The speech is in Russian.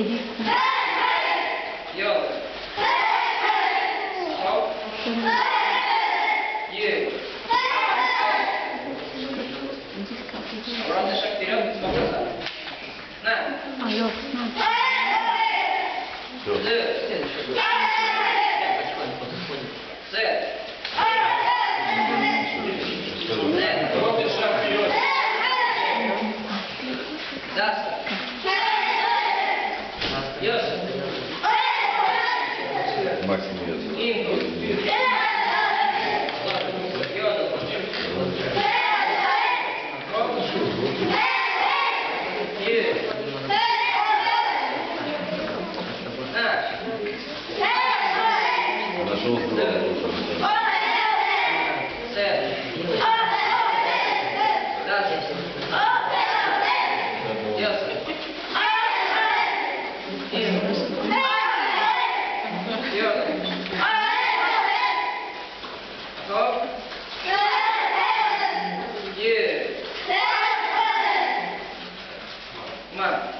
Йо. Стоп. Ю. Обратный шаг вперед, назад. На. А, йо, на. З. максимум я Нашел здоровье. 走，三，二，一，三，二，